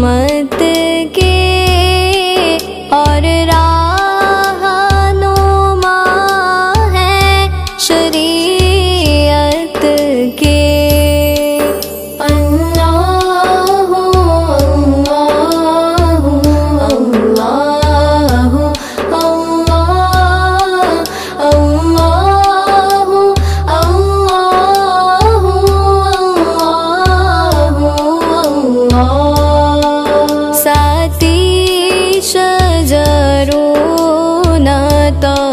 मत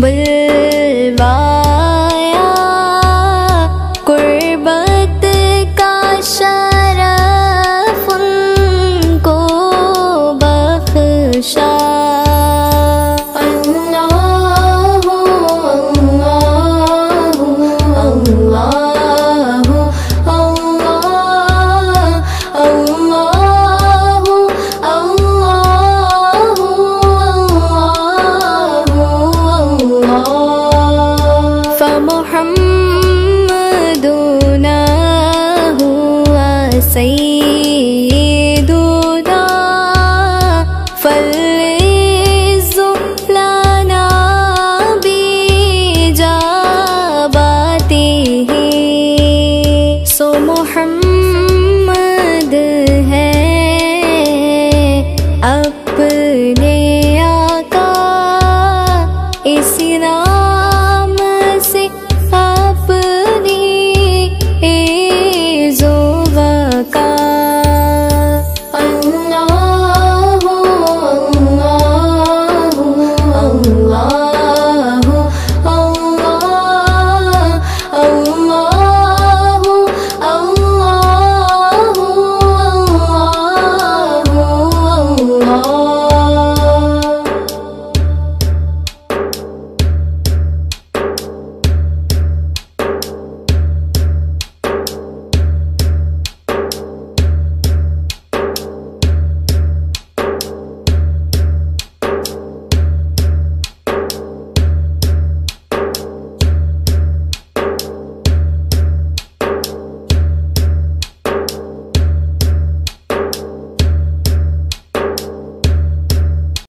But aí.